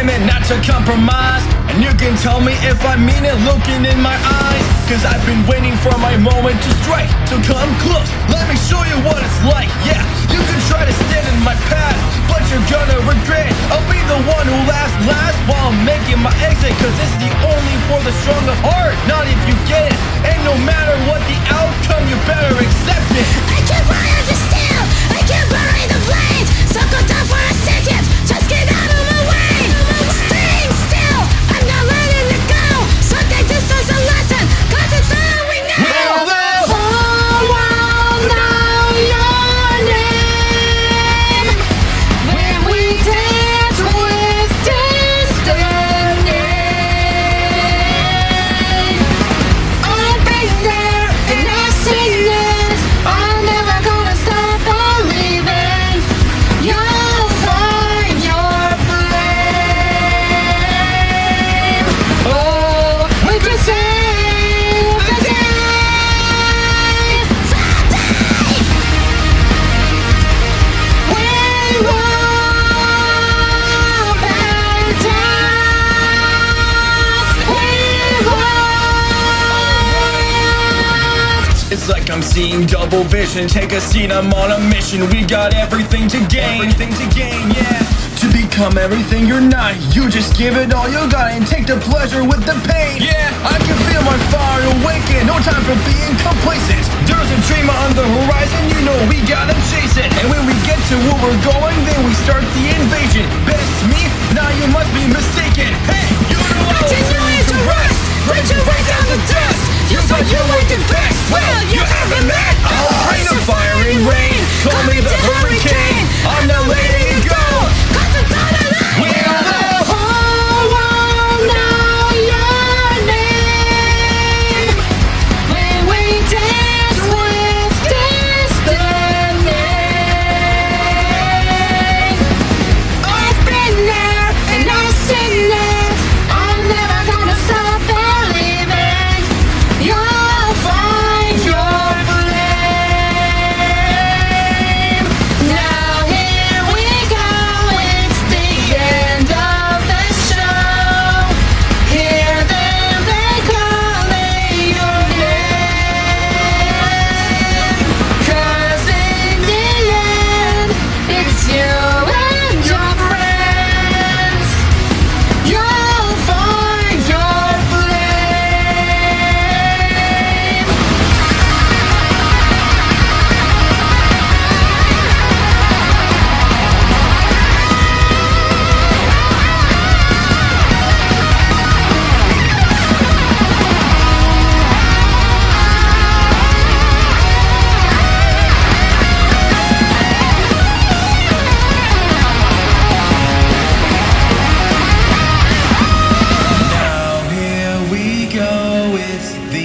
limit, not to compromise. And you can tell me if I mean it looking in my eyes. Cause I've been waiting for my moment to strike. So come close, let me show you what it's like. Yeah, you can try to stand in my path, but you're gonna regret. I'll be the one who laughs last while I'm making my exit. Cause it's the only for the strong of heart, not if you get it. And no matter what the outcome, It's like I'm seeing double vision. Take a seat, I'm on a mission. We got everything to gain. Everything to gain, yeah. To become everything you're not, you just give it all you got and take the pleasure with the pain. Yeah, I can feel my fire awaken. No time for being complacent. There's a dream on the horizon, you know we gotta chase